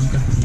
Nunca.